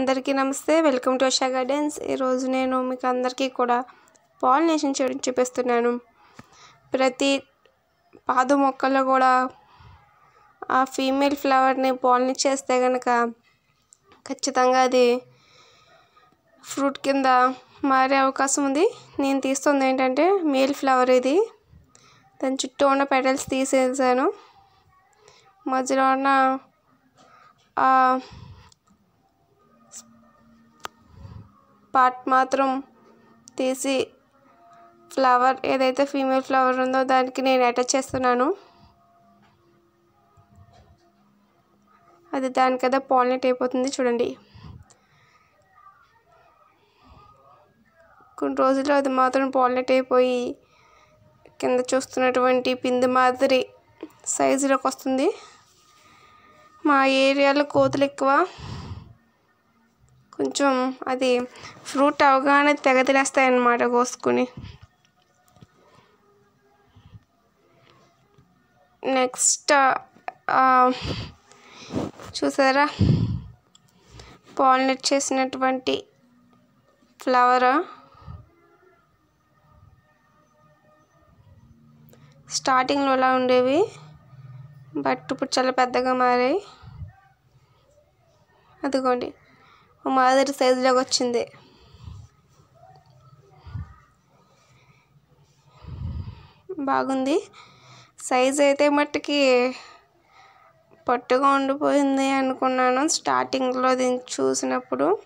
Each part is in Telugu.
అందరికీ నమస్తే. Welcome to Asha Gardens. ఈరోజు నేను మీకు అందరికీ కూడా పాలినేషన్ చేయడం చూపిస్తున్నాను. ప్రతి పాదు మొక్కల్లో కూడా ఆ ఫీమేల్ ఫ్లవర్ని పాలినేట్ చేస్తే కనుక ఖచ్చితంగా అది ఫ్రూట్ కింద మారే అవకాశం ఉంది. నేను తీస్తుంది ఏంటంటే మేల్ ఫ్లవర్ ఇది. దాని చుట్టూ ఉన్న పెటల్స్ తీసేసాను. మధ్యలో ఉన్న పార్ట్ మాత్రం తీసి ఫ్లవర్ ఏదైతే ఫీమేల్ ఫ్లవర్ ఉందో దానికి నేను అటాచ్ చేస్తున్నాను. అది దానికదా పాలినేట్ అయిపోతుంది చూడండి. కొన్ని రోజుల్లో అది మాత్రం పాలినేట్ అయిపోయి కింద చూస్తున్నటువంటి పిండి మాదిరి సైజులోకి వస్తుంది. మా ఏరియాలో కోతులు ఎక్కువ. కొంచెం అది ఫ్రూట్ అవగానే తెగతిలేస్తాయన్నమాట కోసుకుని. నెక్స్ట్ చూసారా? పాలినేట్ చేసినటువంటి ఫ్లవర్ స్టార్టింగ్లో అలా ఉండేవి బట్ ఇప్పుడు చాలా పెద్దగా మారాయి. అదిగోండి. మాదిరి సైజులోకి వచ్చింది. బాగుంది. సైజ్ అయితే మట్టుకి పొట్టుగా ఉండిపోయింది అనుకున్నాను. స్టార్టింగ్లో దీన్ని చూసినప్పుడు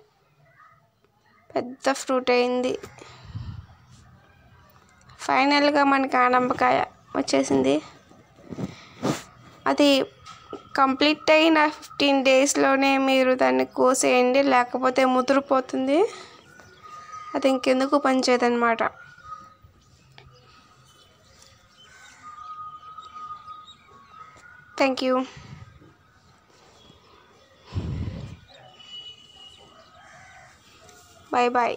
పెద్ద ఫ్రూట్ అయింది. ఫైనల్గా మనకి ఆనంబకాయ వచ్చేసింది. అది కంప్లీట్ అయిన ఫిఫ్టీన్ డేస్లోనే మీరు దాన్ని కోసేయండి లేకపోతే ముదిరిపోతుంది. అది ఇంకెందుకు పనిచేయదన్నమాట థ్యాంక్ యూ. Bye bye